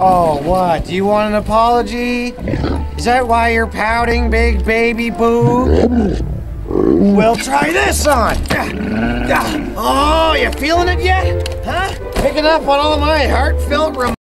Oh, what? Do you want an apology? Is that why you're pouting, big baby boo? Well, try this on. Oh, you feeling it yet? Huh? Picking up on all my heartfelt